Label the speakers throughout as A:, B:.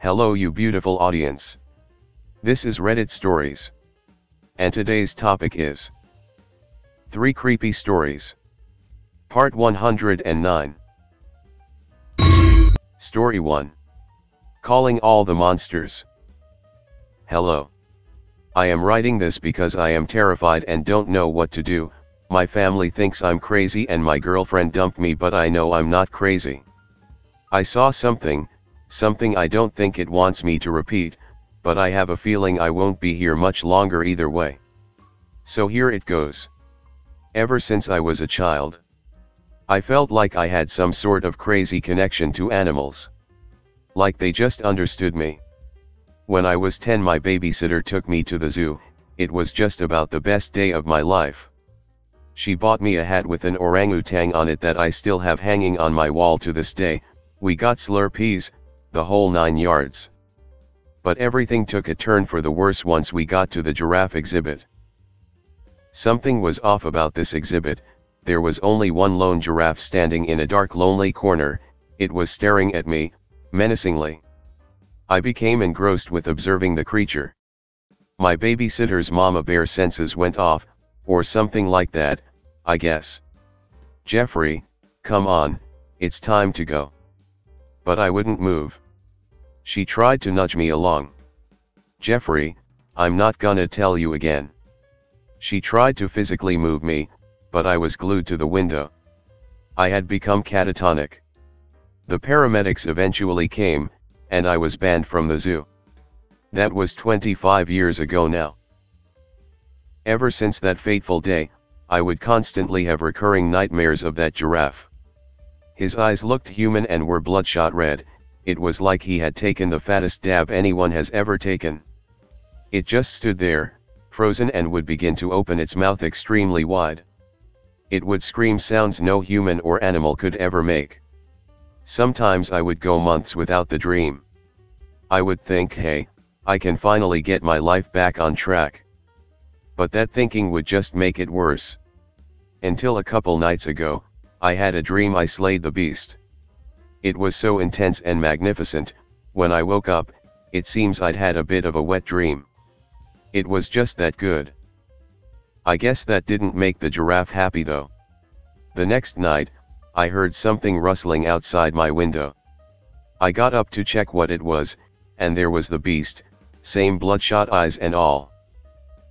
A: Hello you beautiful audience. This is Reddit Stories. And today's topic is 3 Creepy Stories. Part 109. Story 1. Calling all the monsters. Hello. I am writing this because I am terrified and don't know what to do, my family thinks I'm crazy and my girlfriend dumped me but I know I'm not crazy. I saw something, something I don't think it wants me to repeat, but I have a feeling I won't be here much longer either way. So here it goes. Ever since I was a child, I felt like I had some sort of crazy connection to animals. Like they just understood me. When I was 10 my babysitter took me to the zoo, it was just about the best day of my life. She bought me a hat with an orangutan on it that I still have hanging on my wall to this day, we got Slurpees, the whole nine yards. But everything took a turn for the worse once we got to the giraffe exhibit. Something was off about this exhibit, there was only one lone giraffe standing in a dark lonely corner, it was staring at me, menacingly. I became engrossed with observing the creature. My babysitter's mama bear senses went off, or something like that, I guess. Jeffrey, come on, it's time to go. But I wouldn't move. She tried to nudge me along. Jeffrey, I'm not gonna tell you again. She tried to physically move me, but I was glued to the window. I had become catatonic. The paramedics eventually came, and I was banned from the zoo. That was 25 years ago now. Ever since that fateful day, I would constantly have recurring nightmares of that giraffe. His eyes looked human and were bloodshot red, it was like he had taken the fattest dab anyone has ever taken. It just stood there, frozen and would begin to open its mouth extremely wide. It would scream sounds no human or animal could ever make. Sometimes I would go months without the dream. I would think hey, I can finally get my life back on track. But that thinking would just make it worse. Until a couple nights ago, I had a dream I slayed the beast. It was so intense and magnificent, when I woke up, it seems I'd had a bit of a wet dream. It was just that good. I guess that didn't make the giraffe happy though. The next night, I heard something rustling outside my window. I got up to check what it was, and there was the beast, same bloodshot eyes and all.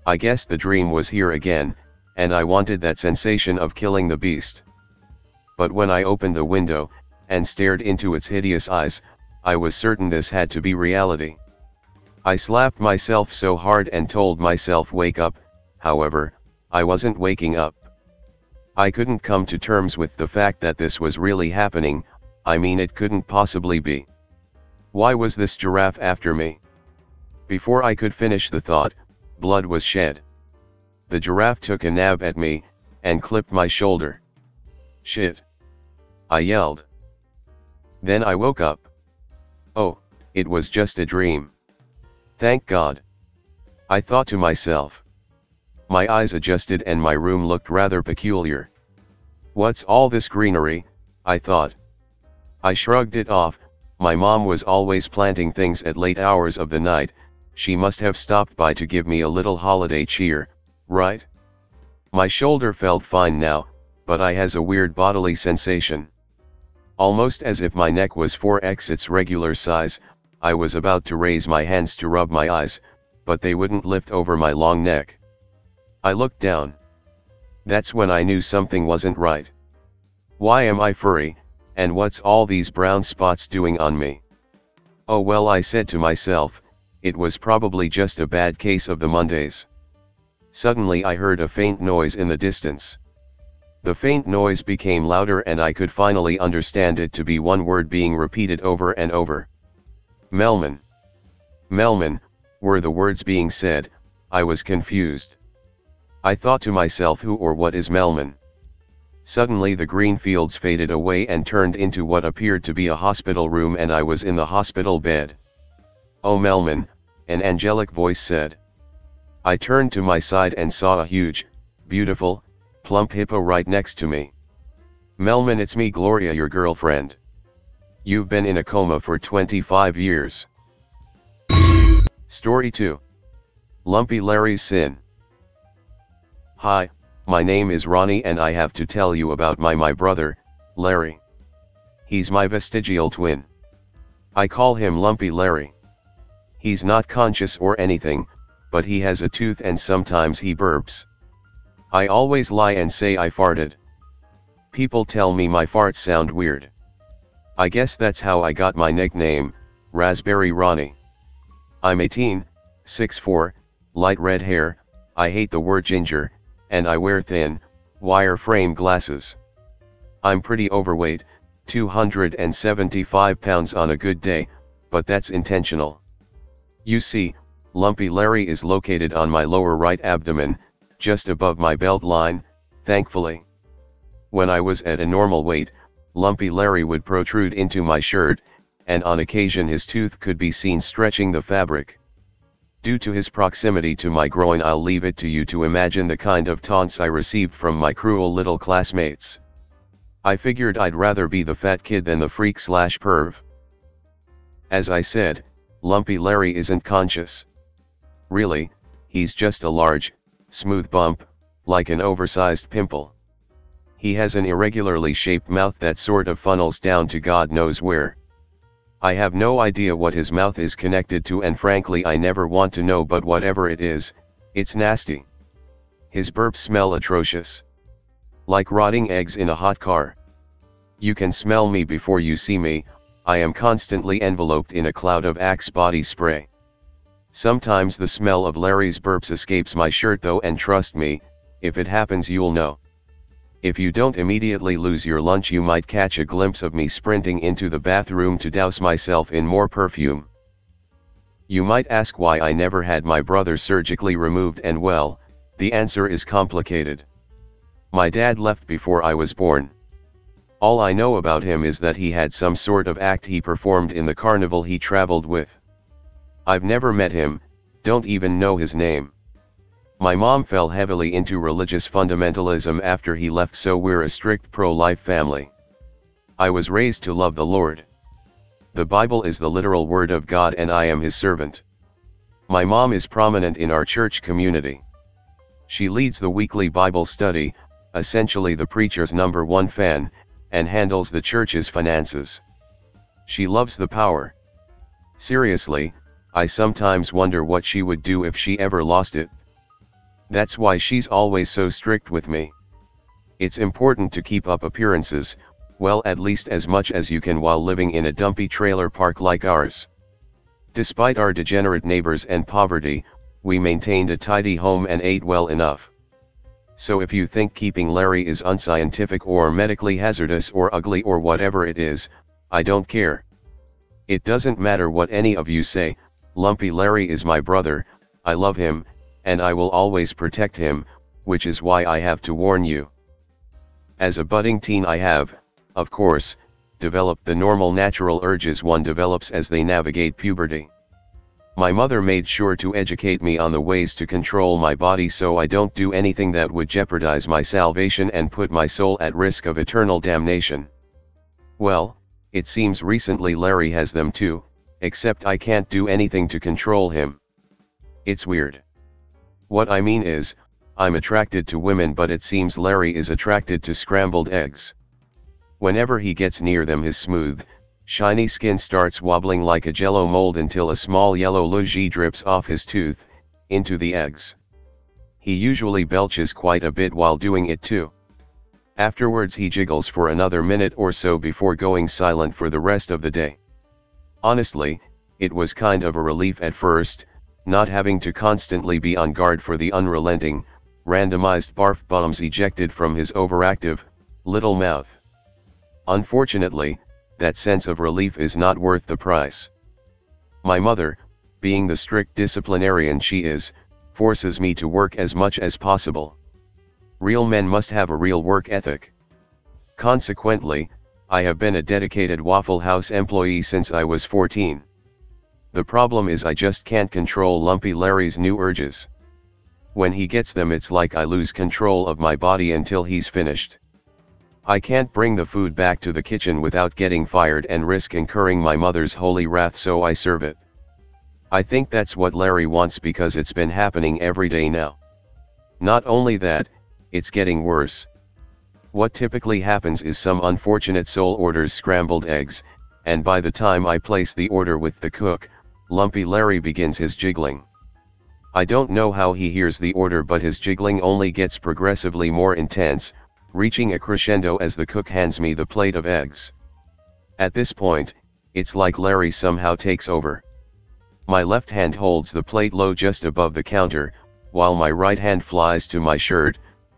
A: I guess the dream was here again, and I wanted that sensation of killing the beast. But when I opened the window, and stared into its hideous eyes, I was certain this had to be reality. I slapped myself so hard and told myself wake up, however, I wasn't waking up. I couldn't come to terms with the fact that this was really happening, I mean it couldn't possibly be. Why was this giraffe after me? Before I could finish the thought, blood was shed. The giraffe took a nab at me, and clipped my shoulder. Shit. I yelled. Then I woke up. Oh, it was just a dream. Thank God. I thought to myself. My eyes adjusted and my room looked rather peculiar. What's all this greenery, I thought. I shrugged it off, my mom was always planting things at late hours of the night, she must have stopped by to give me a little holiday cheer, right? My shoulder felt fine now, but I has a weird bodily sensation. Almost as if my neck was 4x its regular size, I was about to raise my hands to rub my eyes, but they wouldn't lift over my long neck. I looked down. That's when I knew something wasn't right. Why am I furry, and what's all these brown spots doing on me? Oh well I said to myself, it was probably just a bad case of the Mondays. Suddenly I heard a faint noise in the distance. The faint noise became louder and I could finally understand it to be one word being repeated over and over. Melman. Melman, were the words being said, I was confused. I thought to myself who or what is Melman. Suddenly the green fields faded away and turned into what appeared to be a hospital room and I was in the hospital bed. Oh Melman, an angelic voice said. I turned to my side and saw a huge, beautiful, plump hippo right next to me. Melman it's me Gloria your girlfriend. You've been in a coma for 25 years. Story 2. Lumpy Larry's Sin. Hi, my name is Ronnie and I have to tell you about my my brother, Larry. He's my vestigial twin. I call him Lumpy Larry. He's not conscious or anything, but he has a tooth and sometimes he burps. I always lie and say I farted. People tell me my farts sound weird. I guess that's how I got my nickname, Raspberry Ronnie. I'm 18, 6'4", light red hair, I hate the word ginger, and I wear thin, wire frame glasses. I'm pretty overweight, 275 pounds on a good day, but that's intentional. You see, Lumpy Larry is located on my lower right abdomen, just above my belt line, thankfully. When I was at a normal weight, Lumpy Larry would protrude into my shirt, and on occasion his tooth could be seen stretching the fabric. Due to his proximity to my groin I'll leave it to you to imagine the kind of taunts I received from my cruel little classmates. I figured I'd rather be the fat kid than the freak slash perv. As I said, Lumpy Larry isn't conscious. Really, he's just a large, smooth bump, like an oversized pimple. He has an irregularly shaped mouth that sort of funnels down to God knows where. I have no idea what his mouth is connected to and frankly I never want to know but whatever it is, it's nasty. His burps smell atrocious. Like rotting eggs in a hot car. You can smell me before you see me, I am constantly enveloped in a cloud of Axe body spray. Sometimes the smell of Larry's burps escapes my shirt though and trust me, if it happens you'll know. If you don't immediately lose your lunch you might catch a glimpse of me sprinting into the bathroom to douse myself in more perfume. You might ask why I never had my brother surgically removed and well, the answer is complicated. My dad left before I was born. All I know about him is that he had some sort of act he performed in the carnival he traveled with. I've never met him, don't even know his name. My mom fell heavily into religious fundamentalism after he left so we're a strict pro-life family. I was raised to love the Lord. The Bible is the literal word of God and I am his servant. My mom is prominent in our church community. She leads the weekly Bible study, essentially the preacher's number one fan, and handles the church's finances. She loves the power. Seriously, I sometimes wonder what she would do if she ever lost it. That's why she's always so strict with me. It's important to keep up appearances, well at least as much as you can while living in a dumpy trailer park like ours. Despite our degenerate neighbors and poverty, we maintained a tidy home and ate well enough. So if you think keeping Larry is unscientific or medically hazardous or ugly or whatever it is, I don't care. It doesn't matter what any of you say, Lumpy Larry is my brother, I love him, and I will always protect him, which is why I have to warn you. As a budding teen I have, of course, developed the normal natural urges one develops as they navigate puberty. My mother made sure to educate me on the ways to control my body so I don't do anything that would jeopardize my salvation and put my soul at risk of eternal damnation. Well, it seems recently Larry has them too, except I can't do anything to control him. It's weird. What I mean is, I'm attracted to women but it seems Larry is attracted to scrambled eggs. Whenever he gets near them his smooth, shiny skin starts wobbling like a jello mold until a small yellow lugie drips off his tooth, into the eggs. He usually belches quite a bit while doing it too. Afterwards he jiggles for another minute or so before going silent for the rest of the day. Honestly, it was kind of a relief at first, not having to constantly be on guard for the unrelenting, randomized barf bombs ejected from his overactive, little mouth. Unfortunately, that sense of relief is not worth the price. My mother, being the strict disciplinarian she is, forces me to work as much as possible. Real men must have a real work ethic. Consequently, I have been a dedicated Waffle House employee since I was 14. The problem is I just can't control Lumpy Larry's new urges. When he gets them it's like I lose control of my body until he's finished. I can't bring the food back to the kitchen without getting fired and risk incurring my mother's holy wrath so I serve it. I think that's what Larry wants because it's been happening every day now. Not only that, it's getting worse. What typically happens is some unfortunate soul orders scrambled eggs, and by the time I place the order with the cook, Lumpy Larry begins his jiggling. I don't know how he hears the order but his jiggling only gets progressively more intense, reaching a crescendo as the cook hands me the plate of eggs. At this point, it's like Larry somehow takes over. My left hand holds the plate low just above the counter, while my right hand flies to my shirt,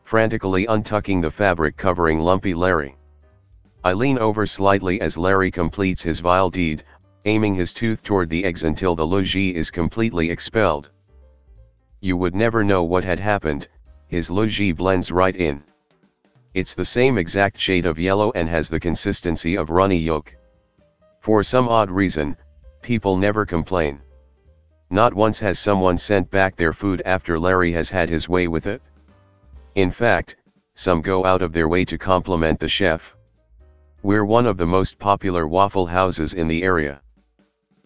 A: frantically untucking the fabric covering Lumpy Larry. I lean over slightly as Larry completes his vile deed, aiming his tooth toward the eggs until the logis is completely expelled. You would never know what had happened, his logis blends right in. It's the same exact shade of yellow and has the consistency of runny yolk. For some odd reason, people never complain. Not once has someone sent back their food after Larry has had his way with it. In fact, some go out of their way to compliment the chef. We're one of the most popular waffle houses in the area.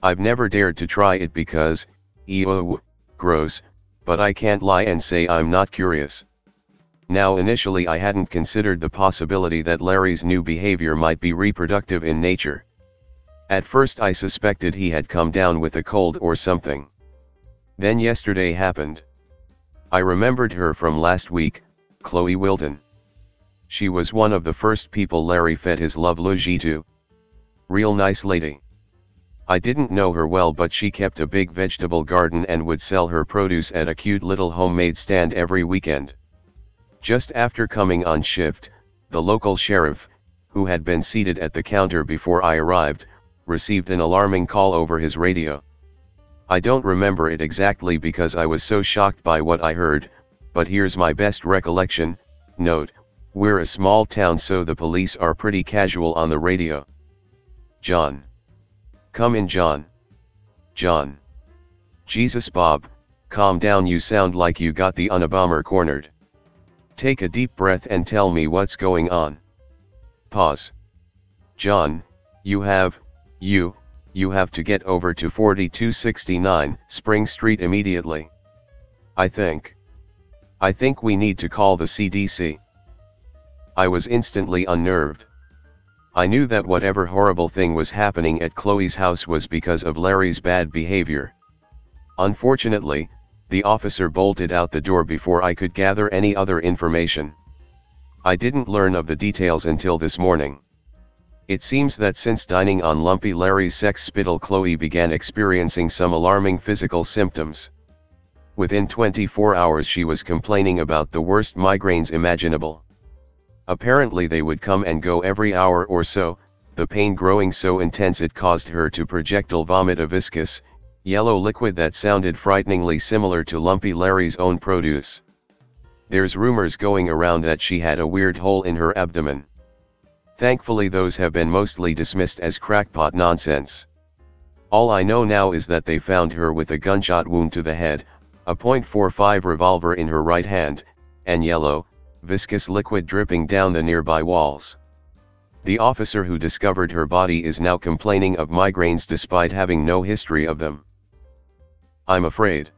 A: I've never dared to try it because, ew, gross, but I can't lie and say I'm not curious. Now initially I hadn't considered the possibility that Larry's new behavior might be reproductive in nature. At first I suspected he had come down with a cold or something. Then yesterday happened. I remembered her from last week, Chloe Wilton. She was one of the first people Larry fed his love logis to. Real nice lady. I didn't know her well but she kept a big vegetable garden and would sell her produce at a cute little homemade stand every weekend. Just after coming on shift, the local sheriff, who had been seated at the counter before I arrived, received an alarming call over his radio. I don't remember it exactly because I was so shocked by what I heard, but here's my best recollection, note, we're a small town so the police are pretty casual on the radio. John. Come in John. John. Jesus Bob, calm down you sound like you got the Unabomber cornered. Take a deep breath and tell me what's going on. Pause. John, you have, you, you have to get over to 4269 Spring Street immediately. I think. I think we need to call the CDC. I was instantly unnerved. I knew that whatever horrible thing was happening at Chloe's house was because of Larry's bad behavior. Unfortunately, the officer bolted out the door before I could gather any other information. I didn't learn of the details until this morning. It seems that since dining on Lumpy Larry's sex spittle Chloe began experiencing some alarming physical symptoms. Within 24 hours she was complaining about the worst migraines imaginable. Apparently they would come and go every hour or so, the pain growing so intense it caused her to projectile vomit a viscous, yellow liquid that sounded frighteningly similar to Lumpy Larry's own produce. There's rumors going around that she had a weird hole in her abdomen. Thankfully those have been mostly dismissed as crackpot nonsense. All I know now is that they found her with a gunshot wound to the head, a .45 revolver in her right hand, and yellow, viscous liquid dripping down the nearby walls. The officer who discovered her body is now complaining of migraines despite having no history of them. I'm afraid.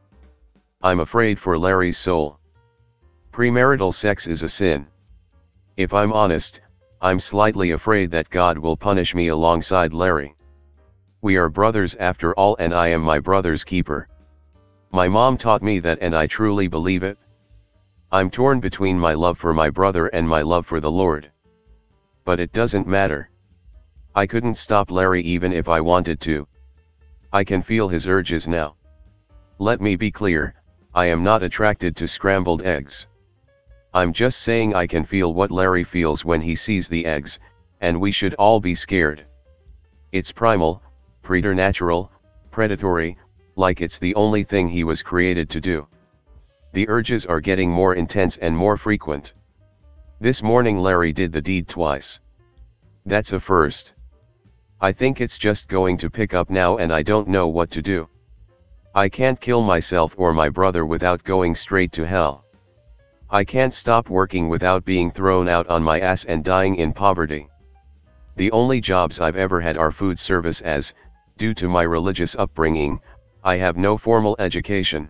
A: I'm afraid for Larry's soul. Premarital sex is a sin. If I'm honest, I'm slightly afraid that God will punish me alongside Larry. We are brothers after all and I am my brother's keeper. My mom taught me that and I truly believe it. I'm torn between my love for my brother and my love for the Lord. But it doesn't matter. I couldn't stop Larry even if I wanted to. I can feel his urges now. Let me be clear, I am not attracted to scrambled eggs. I'm just saying I can feel what Larry feels when he sees the eggs, and we should all be scared. It's primal, preternatural, predatory, like it's the only thing he was created to do. The urges are getting more intense and more frequent. This morning Larry did the deed twice. That's a first. I think it's just going to pick up now and I don't know what to do. I can't kill myself or my brother without going straight to hell. I can't stop working without being thrown out on my ass and dying in poverty. The only jobs I've ever had are food service as, due to my religious upbringing, I have no formal education.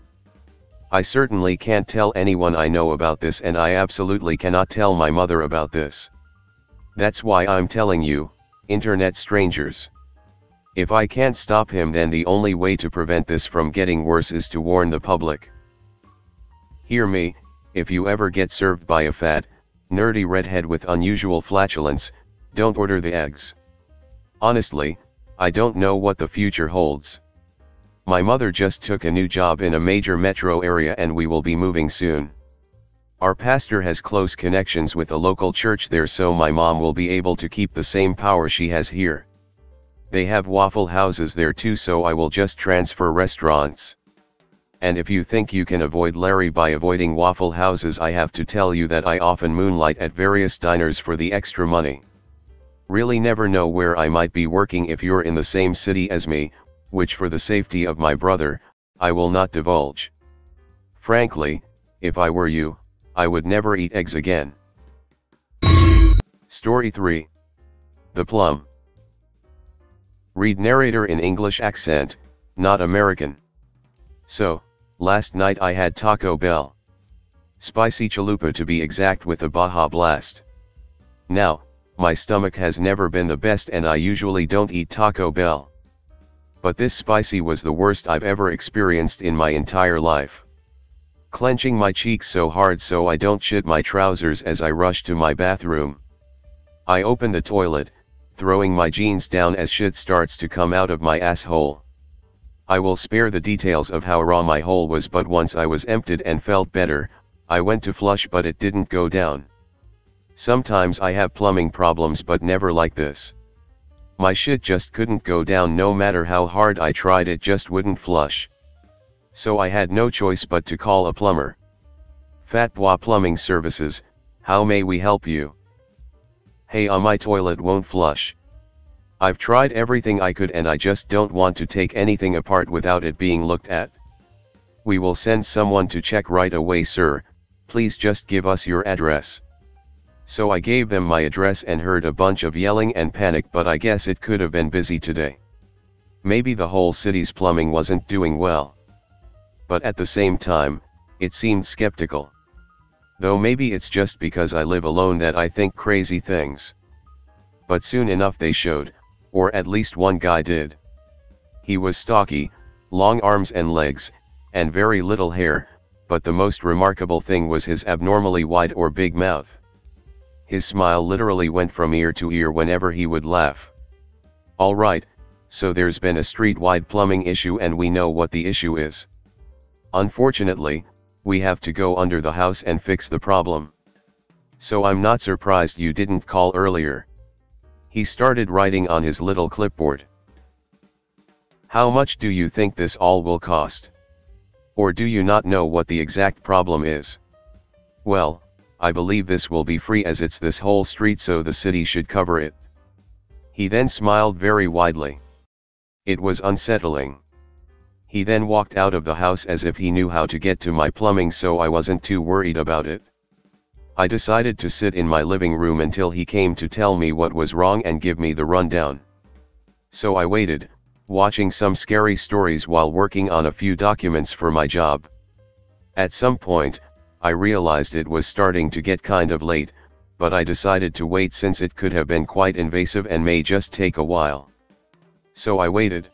A: I certainly can't tell anyone I know about this and I absolutely cannot tell my mother about this. That's why I'm telling you, internet strangers. If I can't stop him then the only way to prevent this from getting worse is to warn the public. Hear me, if you ever get served by a fat, nerdy redhead with unusual flatulence, don't order the eggs. Honestly, I don't know what the future holds. My mother just took a new job in a major metro area and we will be moving soon. Our pastor has close connections with a local church there so my mom will be able to keep the same power she has here. They have waffle houses there too so I will just transfer restaurants. And if you think you can avoid Larry by avoiding waffle houses I have to tell you that I often moonlight at various diners for the extra money. Really never know where I might be working if you're in the same city as me, which for the safety of my brother, I will not divulge. Frankly, if I were you, I would never eat eggs again. Story 3. The Plum. Read narrator in English accent, not American. So, last night I had Taco Bell. Spicy chalupa to be exact with a Baja Blast. Now, my stomach has never been the best and I usually don't eat Taco Bell. But this spicy was the worst I've ever experienced in my entire life. Clenching my cheeks so hard so I don't shit my trousers as I rush to my bathroom. I open the toilet, throwing my jeans down as shit starts to come out of my asshole. I will spare the details of how raw my hole was but once I was emptied and felt better, I went to flush but it didn't go down. Sometimes I have plumbing problems but never like this. My shit just couldn't go down no matter how hard I tried it just wouldn't flush. So I had no choice but to call a plumber. Fatbois Plumbing Services, how may we help you? Hey uh my toilet won't flush. I've tried everything I could and I just don't want to take anything apart without it being looked at. We will send someone to check right away sir, please just give us your address. So I gave them my address and heard a bunch of yelling and panic but I guess it could have been busy today. Maybe the whole city's plumbing wasn't doing well. But at the same time, it seemed skeptical. Though maybe it's just because I live alone that I think crazy things. But soon enough they showed, or at least one guy did. He was stocky, long arms and legs, and very little hair, but the most remarkable thing was his abnormally wide or big mouth. His smile literally went from ear to ear whenever he would laugh. Alright, so there's been a street-wide plumbing issue and we know what the issue is. Unfortunately, we have to go under the house and fix the problem. So I'm not surprised you didn't call earlier. He started writing on his little clipboard. How much do you think this all will cost? Or do you not know what the exact problem is? Well, I believe this will be free as it's this whole street so the city should cover it. He then smiled very widely. It was unsettling. He then walked out of the house as if he knew how to get to my plumbing so I wasn't too worried about it. I decided to sit in my living room until he came to tell me what was wrong and give me the rundown. So I waited, watching some scary stories while working on a few documents for my job. At some point, I realized it was starting to get kind of late, but I decided to wait since it could have been quite invasive and may just take a while. So I waited.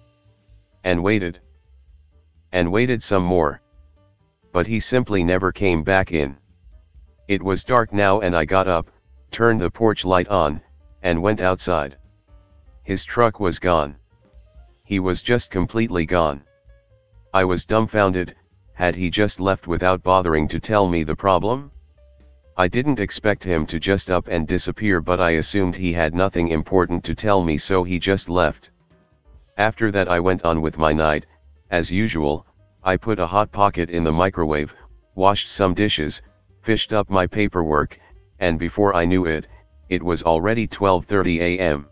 A: And waited. And waited some more. But he simply never came back in. It was dark now and I got up, turned the porch light on, and went outside. His truck was gone. He was just completely gone. I was dumbfounded, had he just left without bothering to tell me the problem? I didn't expect him to just up and disappear but I assumed he had nothing important to tell me so he just left. After that I went on with my night, as usual, I put a hot pocket in the microwave, washed some dishes, fished up my paperwork, and before I knew it, it was already 12.30 am.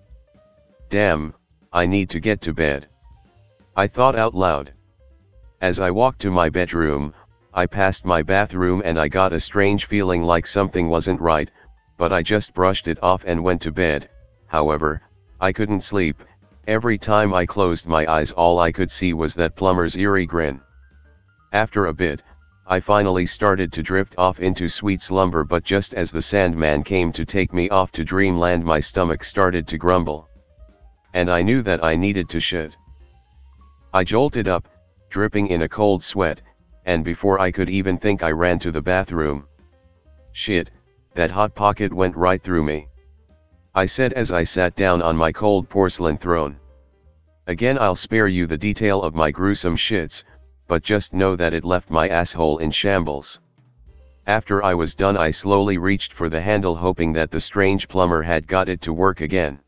A: Damn, I need to get to bed. I thought out loud. As I walked to my bedroom, I passed my bathroom and I got a strange feeling like something wasn't right, but I just brushed it off and went to bed, however, I couldn't sleep, Every time I closed my eyes all I could see was that plumber's eerie grin. After a bit, I finally started to drift off into sweet slumber but just as the Sandman came to take me off to dreamland my stomach started to grumble. And I knew that I needed to shit. I jolted up, dripping in a cold sweat, and before I could even think I ran to the bathroom. Shit, that hot pocket went right through me. I said as I sat down on my cold porcelain throne. Again I'll spare you the detail of my gruesome shits, but just know that it left my asshole in shambles. After I was done I slowly reached for the handle hoping that the strange plumber had got it to work again.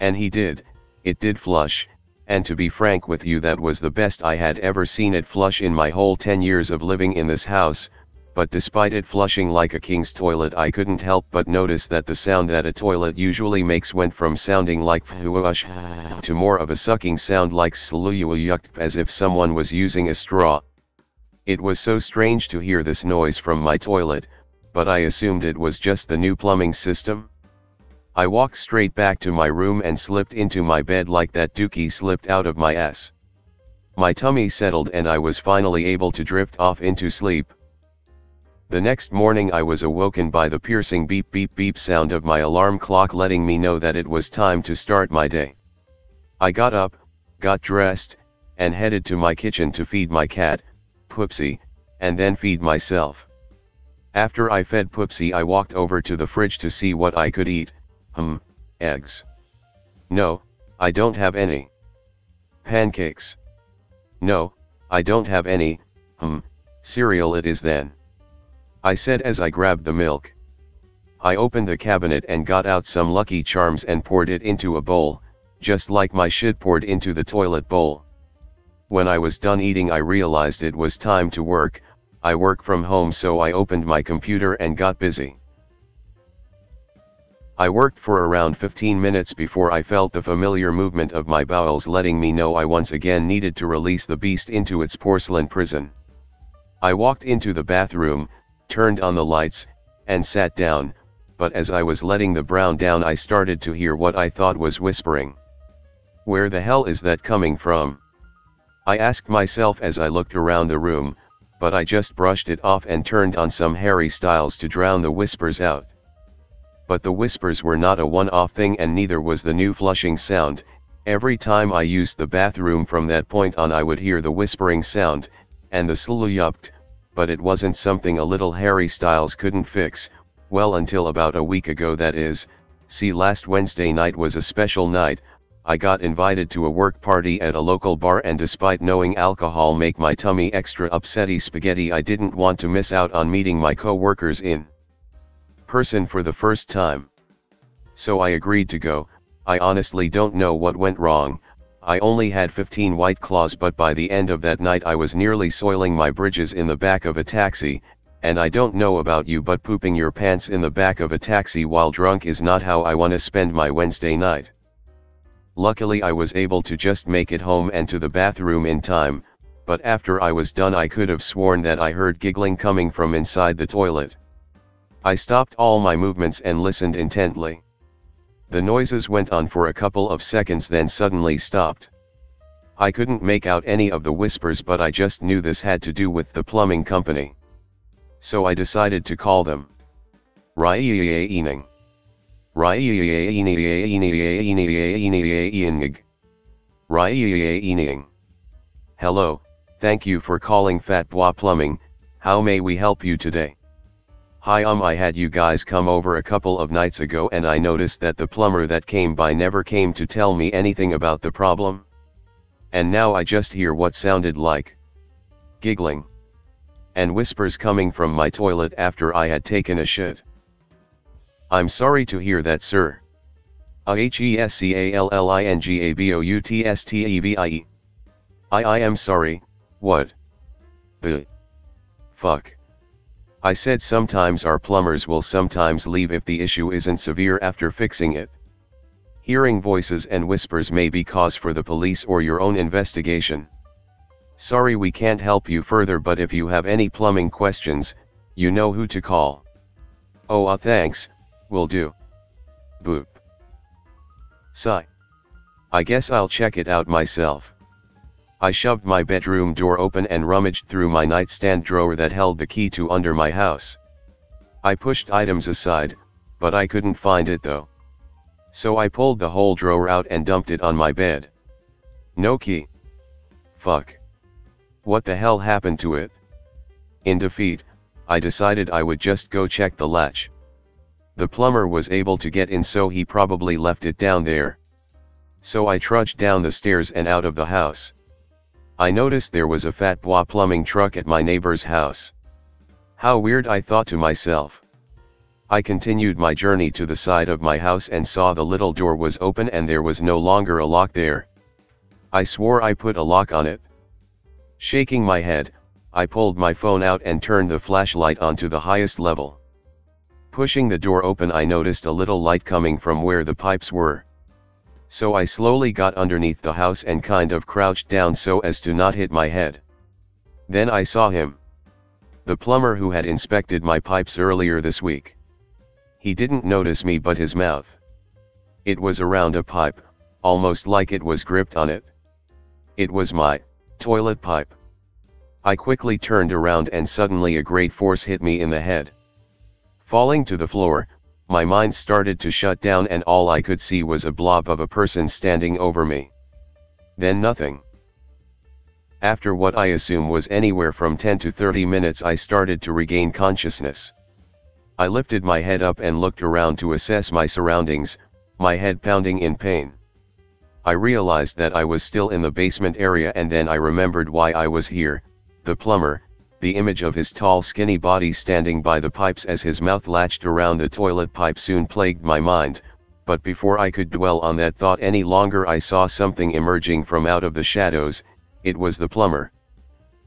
A: And he did, it did flush, and to be frank with you that was the best I had ever seen it flush in my whole 10 years of living in this house, but despite it flushing like a king's toilet I couldn't help but notice that the sound that a toilet usually makes went from sounding like whoosh to more of a sucking sound like sluyuyuk as if someone was using a straw. It was so strange to hear this noise from my toilet, but I assumed it was just the new plumbing system. I walked straight back to my room and slipped into my bed like that dookie slipped out of my ass. My tummy settled and I was finally able to drift off into sleep. The next morning I was awoken by the piercing beep beep beep sound of my alarm clock letting me know that it was time to start my day. I got up, got dressed, and headed to my kitchen to feed my cat, Poopsie, and then feed myself. After I fed Poopsie I walked over to the fridge to see what I could eat, hmm, eggs. No, I don't have any. Pancakes. No, I don't have any, hmm, cereal it is then. I said as I grabbed the milk. I opened the cabinet and got out some Lucky Charms and poured it into a bowl, just like my shit poured into the toilet bowl. When I was done eating I realized it was time to work, I work from home so I opened my computer and got busy. I worked for around 15 minutes before I felt the familiar movement of my bowels letting me know I once again needed to release the beast into its porcelain prison. I walked into the bathroom, turned on the lights, and sat down, but as I was letting the brown down I started to hear what I thought was whispering. Where the hell is that coming from? I asked myself as I looked around the room, but I just brushed it off and turned on some Harry Styles to drown the whispers out. But the whispers were not a one-off thing and neither was the new flushing sound, every time I used the bathroom from that point on I would hear the whispering sound, and the sluyupt, but it wasn't something a little Harry Styles couldn't fix, well until about a week ago that is, see last Wednesday night was a special night, I got invited to a work party at a local bar and despite knowing alcohol make my tummy extra upsetty spaghetti I didn't want to miss out on meeting my co-workers in person for the first time. So I agreed to go, I honestly don't know what went wrong, I only had 15 white claws but by the end of that night I was nearly soiling my bridges in the back of a taxi, and I don't know about you but pooping your pants in the back of a taxi while drunk is not how I wanna spend my Wednesday night. Luckily I was able to just make it home and to the bathroom in time, but after I was done I could have sworn that I heard giggling coming from inside the toilet. I stopped all my movements and listened intently. The noises went on for a couple of seconds then suddenly stopped. I couldn't make out any of the whispers but I just knew this had to do with the plumbing company. So I decided to call them. Ryaening. Ryaening. Hello, thank you for calling Fat Plumbing, how may we help you today? Hi um I had you guys come over a couple of nights ago and I noticed that the plumber that came by never came to tell me anything about the problem. And now I just hear what sounded like giggling and whispers coming from my toilet after I had taken a shit. I'm sorry to hear that sir. A-H-E-S-C-A-L-L-I-N-G-A-B-O-U-T-S-T-E-V-I-E. I I am sorry, what? The fuck. I said sometimes our plumbers will sometimes leave if the issue isn't severe after fixing it. Hearing voices and whispers may be cause for the police or your own investigation. Sorry we can't help you further but if you have any plumbing questions, you know who to call. Oh ah uh, thanks, will do. Boop. Sigh. I guess I'll check it out myself. I shoved my bedroom door open and rummaged through my nightstand drawer that held the key to under my house. I pushed items aside, but I couldn't find it though. So I pulled the whole drawer out and dumped it on my bed. No key. Fuck. What the hell happened to it? In defeat, I decided I would just go check the latch. The plumber was able to get in so he probably left it down there. So I trudged down the stairs and out of the house. I noticed there was a fat bois plumbing truck at my neighbor's house. How weird I thought to myself. I continued my journey to the side of my house and saw the little door was open and there was no longer a lock there. I swore I put a lock on it. Shaking my head, I pulled my phone out and turned the flashlight on to the highest level. Pushing the door open I noticed a little light coming from where the pipes were. So I slowly got underneath the house and kind of crouched down so as to not hit my head. Then I saw him. The plumber who had inspected my pipes earlier this week. He didn't notice me but his mouth. It was around a pipe, almost like it was gripped on it. It was my toilet pipe. I quickly turned around and suddenly a great force hit me in the head. Falling to the floor, my mind started to shut down and all I could see was a blob of a person standing over me. Then nothing. After what I assume was anywhere from 10 to 30 minutes I started to regain consciousness. I lifted my head up and looked around to assess my surroundings, my head pounding in pain. I realized that I was still in the basement area and then I remembered why I was here, the plumber, the image of his tall skinny body standing by the pipes as his mouth latched around the toilet pipe soon plagued my mind, but before I could dwell on that thought any longer I saw something emerging from out of the shadows, it was the plumber.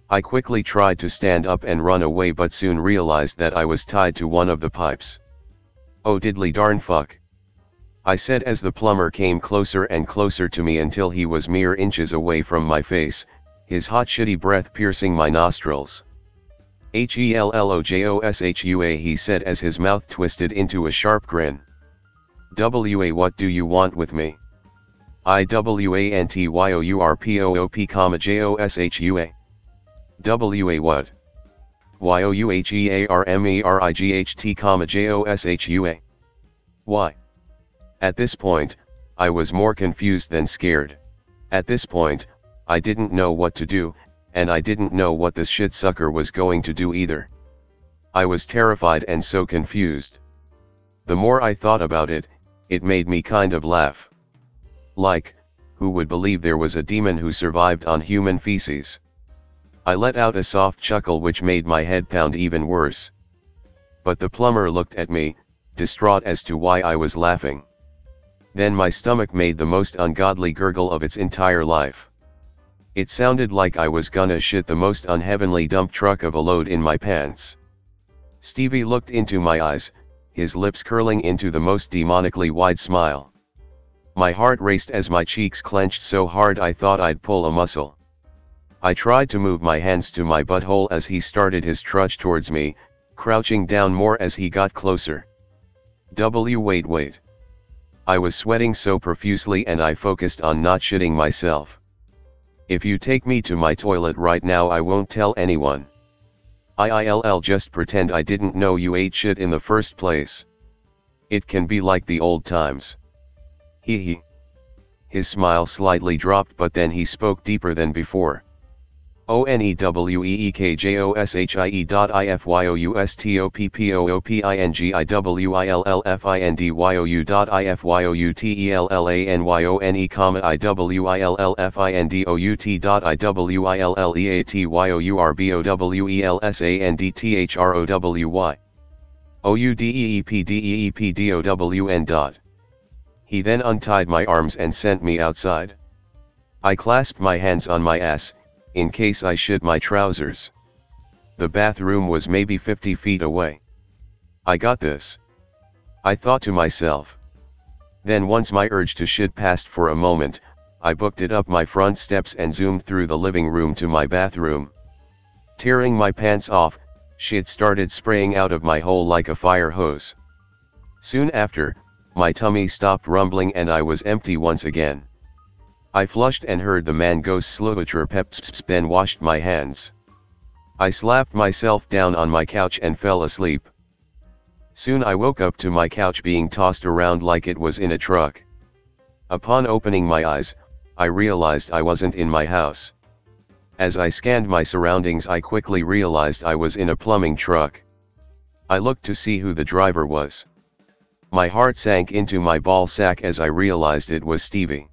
A: I quickly tried to stand up and run away but soon realized that I was tied to one of the pipes. Oh diddly darn fuck. I said as the plumber came closer and closer to me until he was mere inches away from my face, his hot shitty breath piercing my nostrils. H-E-L-L-O-J-O-S-H-U-A he said as his mouth twisted into a sharp grin. W-A what do you want with me? I-W-A-N-T-Y-O-U-R-P-O-O-P comma J-O-S-H-U-A. W-A what? Y-O-U-H-E-A-R-M-E-R-I-G-H-T comma J-O-S-H-U-A. Why? At this point, I was more confused than scared. At this point, I didn't know what to do, and I didn't know what this shit sucker was going to do either. I was terrified and so confused. The more I thought about it, it made me kind of laugh. Like, who would believe there was a demon who survived on human feces? I let out a soft chuckle which made my head pound even worse. But the plumber looked at me, distraught as to why I was laughing. Then my stomach made the most ungodly gurgle of its entire life. It sounded like I was gonna shit the most unheavenly dump truck of a load in my pants. Stevie looked into my eyes, his lips curling into the most demonically wide smile. My heart raced as my cheeks clenched so hard I thought I'd pull a muscle. I tried to move my hands to my butthole as he started his trudge towards me, crouching down more as he got closer. W wait wait. I was sweating so profusely and I focused on not shitting myself. If you take me to my toilet right now I won't tell anyone. IILL just pretend I didn't know you ate shit in the first place. It can be like the old times. Hee hee. His smile slightly dropped but then he spoke deeper than before. O-N-E-W-E-E-K-J-O-S-H-I-E dot I-F-Y-O-U-S-T-O-P-P-O-O-P-I-N-G-I-W-I-L-L-F-I-N-D dot I-F-Y-O-U-T-E-L-L-A-N-Y-O-N-E comma I-W-I-L-L-F-I-N-D-O-U-T dot I-W-I-L-L-E-A-T-Y-O-U-R-B-O-W-E-L-S-A-N-D-T-H-R-O-W-Y. O-U-D-E-E-P-D-E-E-P-D-O-W-N dot. He then untied my arms and sent me outside. I clasped my hands on my ass, in case I shit my trousers. The bathroom was maybe 50 feet away. I got this. I thought to myself. Then once my urge to shit passed for a moment, I booked it up my front steps and zoomed through the living room to my bathroom. Tearing my pants off, shit started spraying out of my hole like a fire hose. Soon after, my tummy stopped rumbling and I was empty once again. I flushed and heard the man go slow then washed my hands. I slapped myself down on my couch and fell asleep. Soon I woke up to my couch being tossed around like it was in a truck. Upon opening my eyes, I realized I wasn't in my house. As I scanned my surroundings I quickly realized I was in a plumbing truck. I looked to see who the driver was. My heart sank into my ball sack as I realized it was Stevie.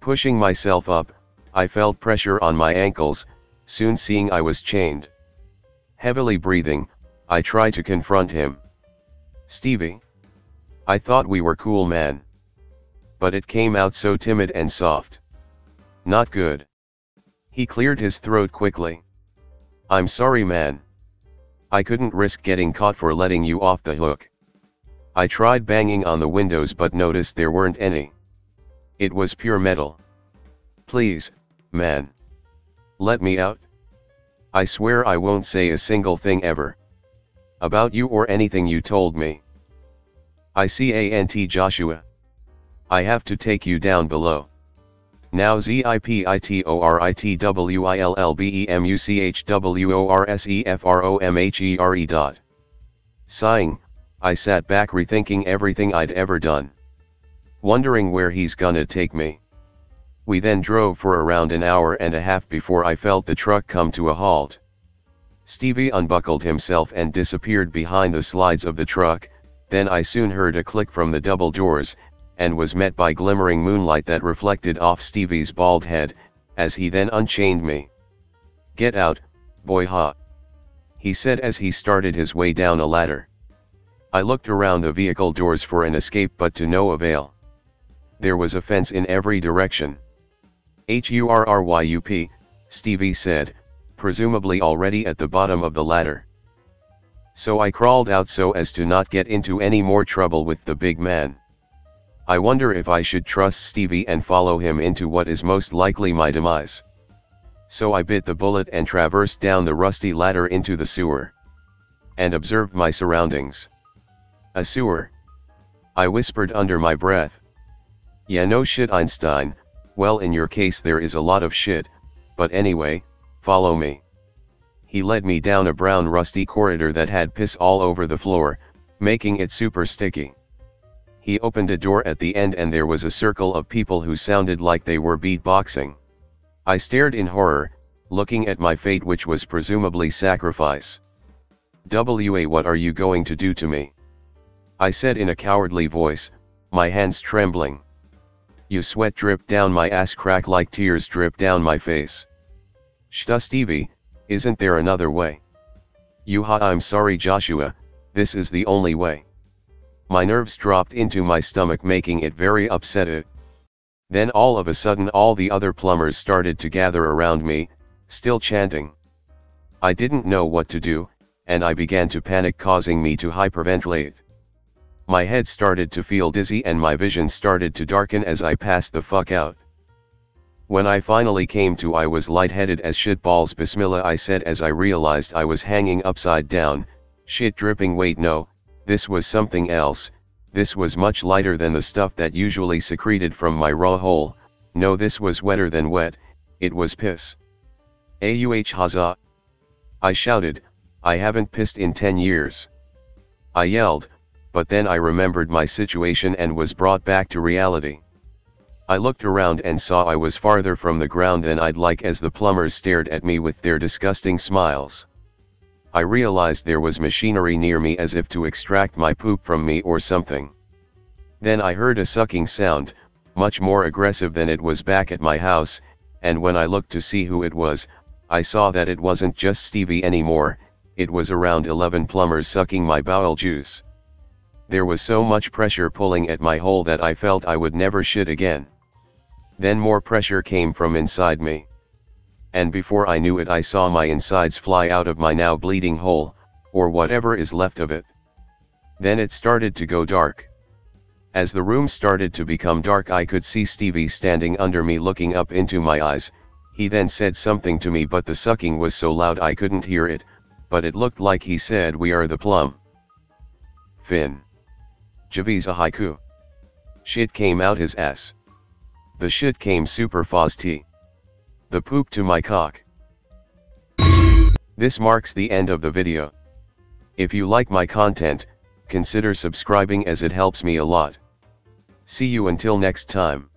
A: Pushing myself up, I felt pressure on my ankles, soon seeing I was chained. Heavily breathing, I tried to confront him. Stevie. I thought we were cool man. But it came out so timid and soft. Not good. He cleared his throat quickly. I'm sorry man. I couldn't risk getting caught for letting you off the hook. I tried banging on the windows but noticed there weren't any. It was pure metal. Please, man. Let me out. I swear I won't say a single thing ever. About you or anything you told me. I see Aunt Joshua. I have to take you down below. Now ZIPITORITWILLBEMUCHWORSEFROMHERE dot. Sighing, I sat back rethinking everything I'd ever done. Wondering where he's gonna take me. We then drove for around an hour and a half before I felt the truck come to a halt. Stevie unbuckled himself and disappeared behind the slides of the truck, then I soon heard a click from the double doors, and was met by glimmering moonlight that reflected off Stevie's bald head, as he then unchained me. Get out, boy ha. He said as he started his way down a ladder. I looked around the vehicle doors for an escape but to no avail. There was a fence in every direction. H-U-R-R-Y-U-P, Stevie said, presumably already at the bottom of the ladder. So I crawled out so as to not get into any more trouble with the big man. I wonder if I should trust Stevie and follow him into what is most likely my demise. So I bit the bullet and traversed down the rusty ladder into the sewer. And observed my surroundings. A sewer. I whispered under my breath. Yeah no shit Einstein, well in your case there is a lot of shit, but anyway, follow me. He led me down a brown rusty corridor that had piss all over the floor, making it super sticky. He opened a door at the end and there was a circle of people who sounded like they were beatboxing. I stared in horror, looking at my fate which was presumably sacrifice. WA what are you going to do to me? I said in a cowardly voice, my hands trembling. You sweat dripped down my ass crack like tears dripped down my face. Shta Stevie, isn't there another way? You ha I'm sorry Joshua, this is the only way. My nerves dropped into my stomach making it very upsetted. Uh, then all of a sudden all the other plumbers started to gather around me, still chanting. I didn't know what to do, and I began to panic causing me to hyperventilate. My head started to feel dizzy and my vision started to darken as I passed the fuck out. When I finally came to I was lightheaded as shit balls bismillah I said as I realized I was hanging upside down, shit dripping wait no, this was something else, this was much lighter than the stuff that usually secreted from my raw hole, no this was wetter than wet, it was piss. Auh huzzah! I shouted, I haven't pissed in 10 years. I yelled, but then I remembered my situation and was brought back to reality. I looked around and saw I was farther from the ground than I'd like as the plumbers stared at me with their disgusting smiles. I realized there was machinery near me as if to extract my poop from me or something. Then I heard a sucking sound, much more aggressive than it was back at my house, and when I looked to see who it was, I saw that it wasn't just Stevie anymore, it was around 11 plumbers sucking my bowel juice. There was so much pressure pulling at my hole that I felt I would never shit again. Then more pressure came from inside me and before I knew it I saw my insides fly out of my now bleeding hole, or whatever is left of it. Then it started to go dark. As the room started to become dark I could see Stevie standing under me looking up into my eyes, he then said something to me but the sucking was so loud I couldn't hear it, but it looked like he said we are the plum. Fin. a haiku. Shit came out his ass. The shit came super fast. The poop to my cock. This marks the end of the video. If you like my content, consider subscribing as it helps me a lot. See you until next time.